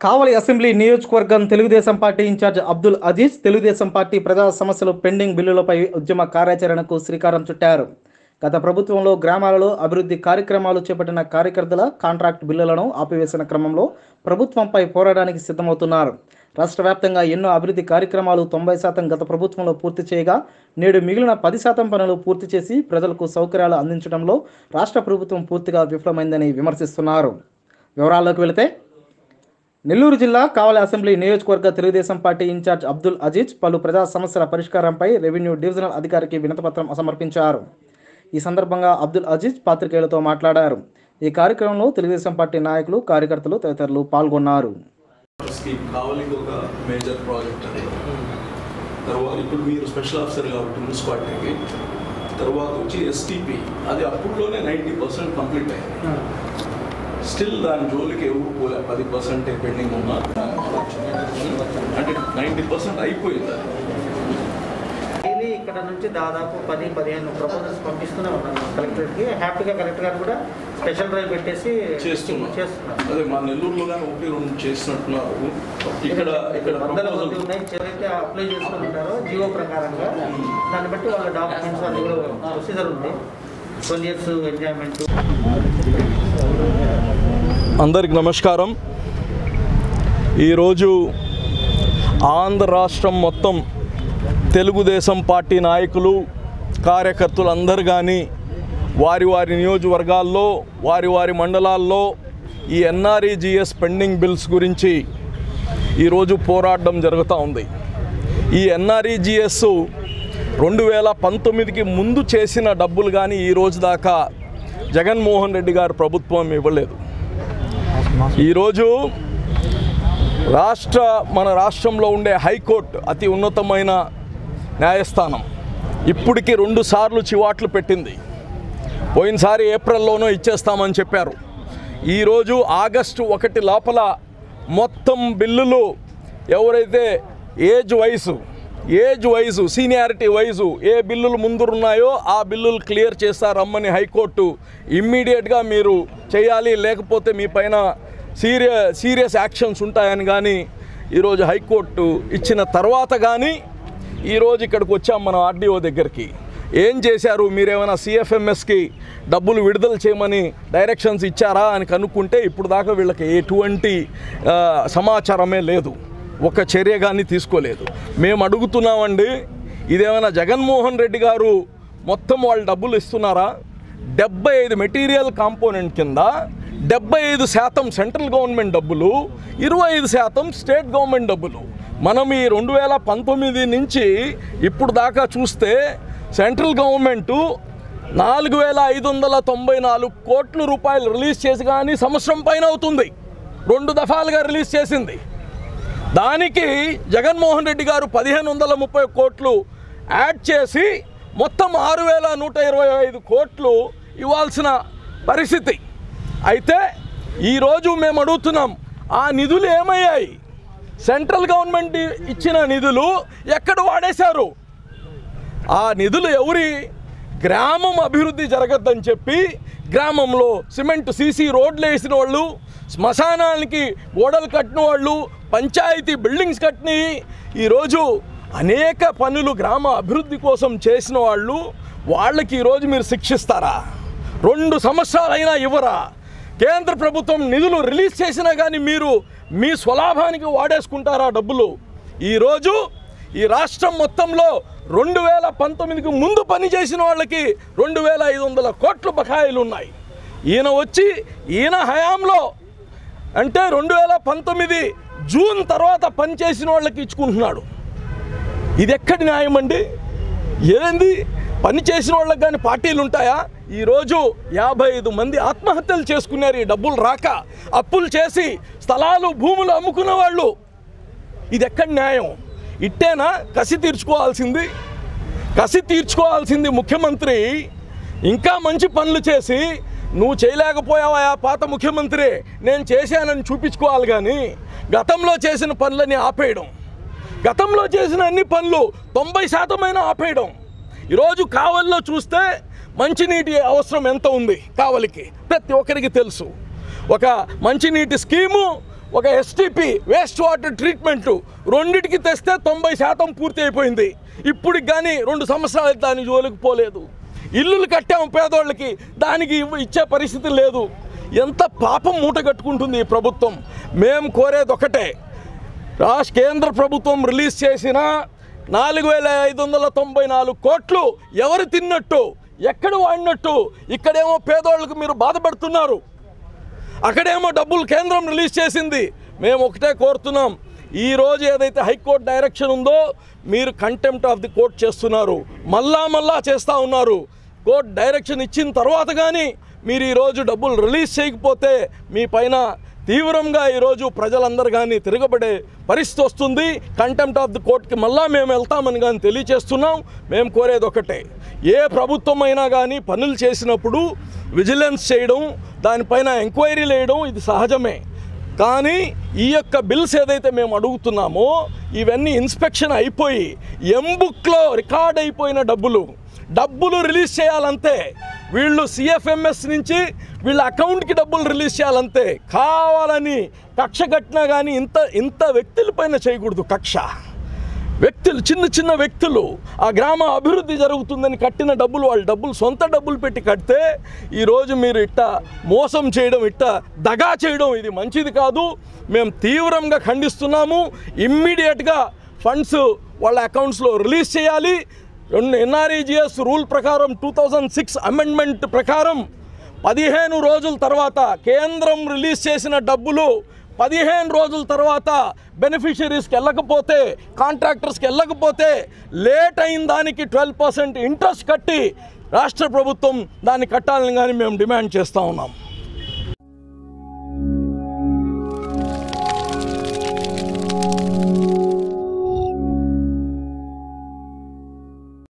కావలి assembly నియోజకవర్గం Telugu Desam party incharge Abdul Aziz Telugu Desam party ప్రజా సమస్యలు pending బిల్లులపై ఉద్యమ కార్యాచరణకు శ్రీకారం చుట్టారు. గత ప్రభుత్వంలో గ్రామాలలో అభివృద్ధి కార్యక్రమాలు చేపట్టిన కార్యకర్తల కాంట్రాక్ట్ బిల్లులను ఆపివేసిన క్రమంలో ప్రభుత్వంపై పోరాడానికి సిద్ధమవుతున్నారు. రాష్ట్ర వ్యాప్తంగా ఎన్నో అభివృద్ధి కార్యక్రమాలు తొంభై శాతం గత ప్రభుత్వంలో పూర్తి చేయగా నేడు మిగిలిన పది శాతం పనులు పూర్తి చేసి ప్రజలకు సౌకర్యాలు అందించడంలో రాష్ట్ర ప్రభుత్వం పూర్తిగా విఫలమైందని విమర్శిస్తున్నారు. వివరాల్లోకి వెళితే నెల్లూరు జిల్లా కావలి అసెంబ్లీ నియోజకవర్గ తెలుగుదేశం పార్టీ ఇన్ఛార్జ్ అబ్దుల్ అజీజ్ పలు ప్రజా సమస్యల పరిష్కారంపై రెవెన్యూ డివిజనల్ అధికారికి వినతిపత్రం సమర్పించారు. ఈ సందర్భంగా అబ్దుల్ అజీజ్ పాత్రికేయులతో మాట్లాడారు. ఈ కార్యక్రమంలో తెలుగుదేశం పార్టీ నాయకులు కార్యకర్తలు తదితరులు పాల్గొన్నారు. తర్వాత ఇప్పుడు మీరు స్పెషల్ ఆఫీసర్ కాబట్టి మున్సిపాలిటీకి తర్వాత వచ్చి ఎస్టీపీ అది అప్పుడులోనే నైంటీ పర్సెంట్ కంప్లీట్ అయింది. స్టిల్ దాని జోలికి ఎవరు పోలే. పది పర్సెంట్ పెండింగ్ ఉన్నా. అంటే నైంటీ పర్సెంట్ అయిపోయింది. ఇక్కడ నుంచి దాదాపు పది పదిహేను ప్రపోజల్స్ పంపిస్తూనే ఉన్నాను కలెక్టర్కి. హ్యాపీగా కలెక్టర్ గారు కూడా స్పెషల్ డ్రైవ్ పెట్టేసి చేస్తున్నాం చేస్తున్నారు. అదే మా నెల్లూరులో కానీ ఒకటి రెండు చేసినట్టున్నారు ఇక్కడ ఇక్కడ వందల మంది ఉన్నాయి. ఎవరైతే అప్లై చేసుకుని ఉంటారో జియో ప్రకారంగా దాన్ని బట్టి వాళ్ళ డాక్యుమెంట్స్ అన్ని కూడా ప్రొసీజర్ ఉంది. ట్వెల్వ్ ఇయర్స్ ఎంజాయ్మెంట్ అందరికి నమస్కారం. ఈరోజు ఆంధ్ర రాష్ట్రం మొత్తం తెలుగుదేశం పార్టీ నాయకులు కార్యకర్తలు అందరు కానీ వారి వారి నియోజకవర్గాల్లో వారి వారి మండలాల్లో ఈ ఎన్ఆర్ఈజిఎస్ పెండింగ్ బిల్స్ గురించి ఈరోజు పోరాడడం జరుగుతూ ఉంది. ఈ ఎన్ఆర్ఈజిఎస్ రెండు వేల పంతొమ్మిదికి ముందు చేసిన డబ్బులు కానీ ఈ రోజు దాకా జగన్మోహన్ రెడ్డి గారు ప్రభుత్వం ఇవ్వలేదు. ఈరోజు రాష్ట్ర మన రాష్ట్రంలో ఉండే హైకోర్టు అతి ఉన్నతమైన న్యాయస్థానం. ఇప్పటికి రెండు సార్లు చివాట్లు పెట్టింది. పోయినసారి ఏప్రిల్లోనూ ఇచ్చేస్తామని చెప్పారు. ఈరోజు ఆగస్టు ఒకటి లోపల మొత్తం బిల్లులు ఎవరైతే ఏజ్ వయసు ఏజ్ వైజు సీనియారిటీ వైజు ఏ బిల్లులు ముందున్నాయో ఆ బిల్లులు క్లియర్ చేస్తారమ్మని హైకోర్టు ఇమ్మీడియట్గా మీరు చేయాలి. లేకపోతే మీ పైన సీరియ సీరియస్ యాక్షన్స్ ఉంటాయని కానీ ఈరోజు హైకోర్టు ఇచ్చిన తర్వాత కానీ ఈరోజు ఇక్కడికి వచ్చాం మనం ఆర్డీఓ దగ్గరికి. ఏం చేశారు? మీరేమైనా సిఎఫ్ఎంఎస్కి డబ్బులు విడుదల చేయమని డైరెక్షన్స్ ఇచ్చారా అని కనుక్కుంటే ఇప్పుడు దాకా వీళ్ళకి ఎటువంటి సమాచారమే లేదు. ఒక చర్య కానీ తీసుకోలేదు. మేము అడుగుతున్నామండి ఇదేమైనా జగన్మోహన్ రెడ్డి గారు మొత్తం వాళ్ళు డబ్బులు ఇస్తున్నారా? డెబ్బై ఐదు మెటీరియల్ కాంపోనెంట్ కింద డెబ్బై ఐదు శాతం సెంట్రల్ గవర్నమెంట్ డబ్బులు ఇరవై ఐదు శాతం స్టేట్ గవర్నమెంట్ డబ్బులు. మనం ఈ రెండు వేల పంతొమ్మిది నుంచి ఇప్పుడు దాకా చూస్తే సెంట్రల్ గవర్నమెంటు నాలుగు వేల ఐదు వందల తొంభై నాలుగు కోట్ల రూపాయలు రిలీజ్ చేసి కానీ సంవత్సరం పైన అవుతుంది. రెండు దఫాలుగా రిలీజ్ చేసింది. దానికి జగన్మోహన్ రెడ్డి గారు పదిహేను వందల ముప్పై కోట్లు యాడ్ చేసి మొత్తం ఆరు వేల నూట ఇరవై ఐదు కోట్లు ఇవ్వాల్సిన పరిస్థితి. అయితే ఈరోజు మేము అడుగుతున్నాం ఆ నిధులు ఏమయ్యాయి? సెంట్రల్ గవర్నమెంట్ ఇచ్చిన నిధులు ఎక్కడ వాడేశారు? ఆ నిధులు ఎవరి గ్రామం అభివృద్ధి జరగద్దని చెప్పి గ్రామంలో సిమెంట్ సీసీ రోడ్లు వేసిన వాళ్ళు శ్మశానానికి గోడలు కట్టిన వాళ్ళు పంచాయతీ బిల్డింగ్స్ కట్టిన ఈరోజు అనేక పనులు గ్రామ అభివృద్ధి కోసం చేసిన వాళ్ళు వాళ్ళకి ఈరోజు మీరు శిక్షిస్తారా? రెండు సంవత్సరాలైనా ఇవ్వరా? కేంద్ర ప్రభుత్వం నిధులు రిలీజ్ చేసినా కానీ మీరు మీ స్వలాభానికి వాడేసుకుంటారా డబ్బులు? ఈరోజు ఈ రాష్ట్రం మొత్తంలో రెండు వేల పంతొమ్మిదికి ముందు పనిచేసిన వాళ్ళకి రెండు వేల ఐదు వందల కోట్ల బకాయిలు ఉన్నాయి. ఈయన వచ్చి ఈయన హయాంలో అంటే రెండు వేల పంతొమ్మిది జూన్ తర్వాత పనిచేసిన వాళ్ళకి ఇచ్చుకుంటున్నాడు. ఇది ఎక్కడి న్యాయం అండి? ఏంది? పని చేసిన వాళ్ళకి కానీ పార్టీలు ఉంటాయా? ఈరోజు యాభై ఐదు మంది ఆత్మహత్యలు చేసుకున్నారు ఈ డబ్బులు రాక అప్పులు చేసి స్థలాలు భూములు అమ్ముకున్న వాళ్ళు. ఇది ఎక్కడి న్యాయం? ఇట్టేనా? కసి తీర్చుకోవాల్సింది. కసి తీర్చుకోవాల్సింది ముఖ్యమంత్రి. ఇంకా మంచి పనులు చేసి నువ్వు చేయలేకపోయావా పాత ముఖ్యమంత్రి? నేను చేశానని చూపించుకోవాలి కానీ గతంలో చేసిన పనులని ఆపేయడం. గతంలో చేసిన అన్ని పనులు తొంభై శాతమైన ఆపేయడం. ఈరోజు కావల్లో చూస్తే మంచినీటి అవసరం ఎంత ఉంది కావలికి? ప్రతి ఒక్కరికి తెలుసు. ఒక మంచినీటి స్కీము ఒక ఎస్టీపీ వేస్ట్ వాటర్ ట్రీట్మెంటు రెండిటికి తెస్తే తొంభై శాతం పూర్తి అయిపోయింది. ఇప్పుడు కానీ రెండు సంవత్సరాలు దాని జోలికి పోలేదు. ఇల్లులు కట్టాము పేదోళ్ళకి దానికి ఇచ్చే పరిస్థితి లేదు. ఎంత పాపం మూట కట్టుకుంటుంది ఈ ప్రభుత్వం. మేము కోరేది ఒకటే. రాష్ట్ర కేంద్ర ప్రభుత్వం రిలీజ్ చేసిన నాలుగు వేల ఐదు వందల తొంభై నాలుగు కోట్లు ఎవరు తిన్నట్టు ఎక్కడ వాడినట్టు ఇక్కడేమో పేదోళ్ళకు మీరు బాధపడుతున్నారు. అక్కడేమో డబ్బులు కేంద్రం రిలీజ్ చేసింది. మేము ఒకటే కోరుతున్నాం. ఈరోజు ఏదైతే హైకోర్టు డైరెక్షన్ ఉందో మీరు కంటెంప్ట్ ఆఫ్ ది కోర్ట్ చేస్తున్నారు. మళ్ళా మళ్ళా చేస్తూ ఉన్నారు. కోర్ట్ డైరెక్షన్ ఇచ్చిన తర్వాత కానీ మీరు ఈరోజు డబ్బులు రిలీజ్ చేయకపోతే మీ పైన తీవ్రంగా ఈరోజు ప్రజలందరూ కానీ తిరగబడే పరిస్థితి వస్తుంది. కంటెంప్ట్ ఆఫ్ ది కోర్ట్కి మళ్ళా మేము వెళ్తామని కానీ తెలియచేస్తున్నాం. మేము కోరేది ఒకటే ఏ ప్రభుత్వం అయినా కానీ పనులు చేసినప్పుడు విజిలెన్స్ చేయడం దానిపైన ఎంక్వైరీ వేయడం ఇది సహజమే. కానీ ఈ యొక్క బిల్స్ ఏదైతే మేము అడుగుతున్నామో ఇవన్నీ ఇన్స్పెక్షన్ అయిపోయి ఎంబుక్లో రికార్డ్ అయిపోయిన డబ్బులు డబ్బులు రిలీజ్ చేయాలంతే వీళ్ళు సిఎఫ్ఎంఎస్ నుంచి వీళ్ళ అకౌంట్కి డబ్బులు రిలీజ్ చేయాలంతే. కావాలని కక్ష కట్టినా కానీ ఇంత ఇంత వ్యక్తులపైన చేయకూడదు కక్ష. వ్యక్తులు చిన్న చిన్న వ్యక్తులు ఆ గ్రామ అభివృద్ధి జరుగుతుందని కట్టిన డబ్బులు వాళ్ళ డబ్బులు సొంత డబ్బులు పెట్టి కడితే ఈరోజు మీరు ఇట్ట మోసం చేయడం ఇట్ట దగా చేయడం ఇది మంచిది కాదు. మేము తీవ్రంగా ఖండిస్తున్నాము. ఇమ్మీడియట్గా ఫండ్స్ వాళ్ళ అకౌంట్స్లో రిలీజ్ చేయాలి. రెండు ఎన్ఆర్ఈజిఎస్ రూల్ ప్రకారం టూ థౌజండ్ సిక్స్ అమెండ్మెంట్ ప్రకారం పదిహేను రోజుల తర్వాత కేంద్రం రిలీజ్ చేసిన డబ్బులు పదిహేను రోజుల తర్వాత బెనిఫిషరీస్కి వెళ్ళకపోతే కాంట్రాక్టర్స్కి వెళ్ళకపోతే లేట్ అయిన దానికి ట్వెల్వ్ పర్సెంట్ ఇంట్రెస్ట్ కట్టి రాష్ట్ర ప్రభుత్వం దాన్ని కట్టాలని కానీ మేము డిమాండ్ చేస్తూ ఉన్నాం.